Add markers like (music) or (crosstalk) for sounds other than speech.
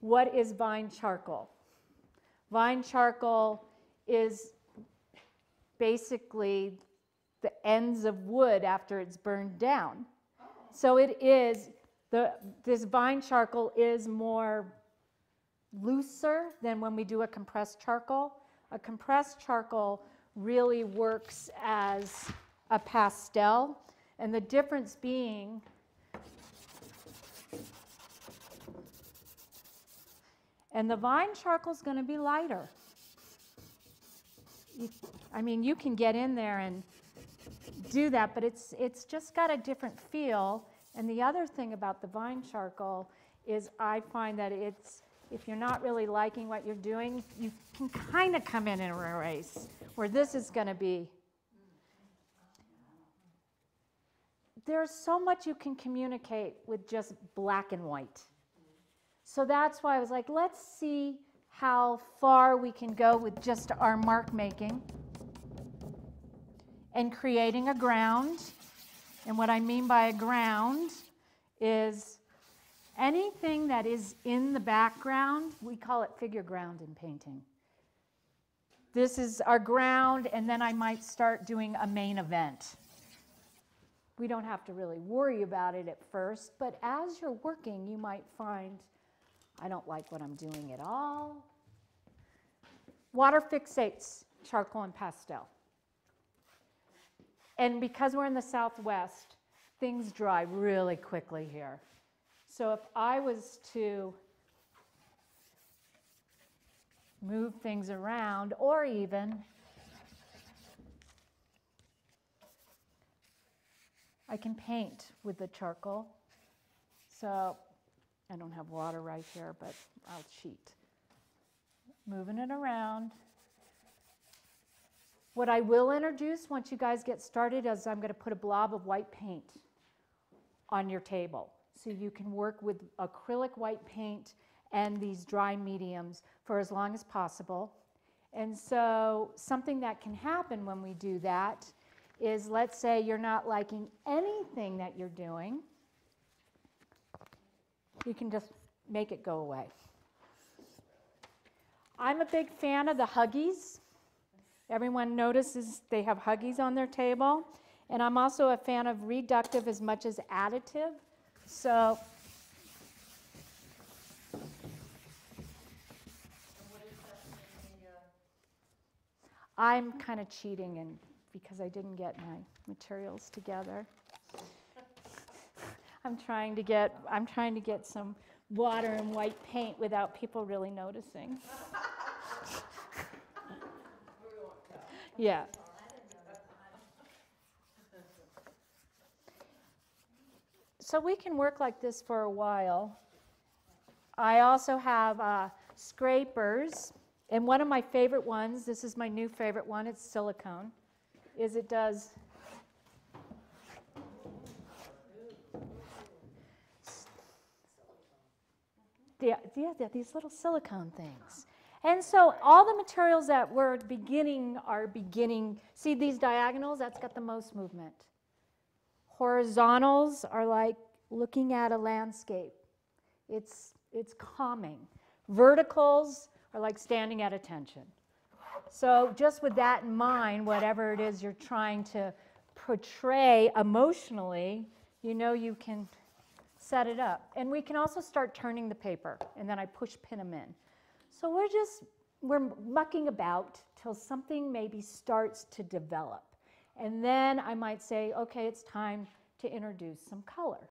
What is vine charcoal? Vine charcoal is basically the ends of wood after it's burned down. So it is, the, this vine charcoal is more looser than when we do a compressed charcoal. A compressed charcoal really works as a pastel, and the difference being and the vine charcoal is going to be lighter. I mean, you can get in there and do that, but it's it's just got a different feel. And the other thing about the vine charcoal is I find that it's if you're not really liking what you're doing, you can kind of come in and erase. Where this is going to be, there's so much you can communicate with just black and white. So that's why I was like, let's see how far we can go with just our mark making and creating a ground. And what I mean by a ground is anything that is in the background, we call it figure ground in painting. This is our ground, and then I might start doing a main event. We don't have to really worry about it at first, but as you're working, you might find, I don't like what I'm doing at all. Water fixates charcoal and pastel. And because we're in the southwest, things dry really quickly here. So if I was to move things around, or even I can paint with the charcoal. So I don't have water right here, but I'll cheat. Moving it around. What I will introduce once you guys get started is I'm going to put a blob of white paint on your table. So you can work with acrylic white paint and these dry mediums for as long as possible. And so something that can happen when we do that is let's say you're not liking anything that you're doing, you can just make it go away. I'm a big fan of the Huggies. Everyone notices they have Huggies on their table. And I'm also a fan of reductive as much as additive. So I'm kind of cheating and because I didn't get my materials together. I'm trying to get I'm trying to get some water and white paint without people really noticing. (laughs) yeah. So we can work like this for a while. I also have uh, scrapers. And one of my favorite ones, this is my new favorite one, it's silicone, is it does yeah, yeah, these little silicone things. And so all the materials that we're beginning are beginning, see these diagonals, that's got the most movement. Horizontals are like looking at a landscape. It's, it's calming. Verticals are like standing at attention. So, just with that in mind, whatever it is you're trying to portray emotionally, you know you can set it up. And we can also start turning the paper, and then I push pin them in. So, we're just, we're mucking about till something maybe starts to develop. And then I might say, okay, it's time to introduce some color.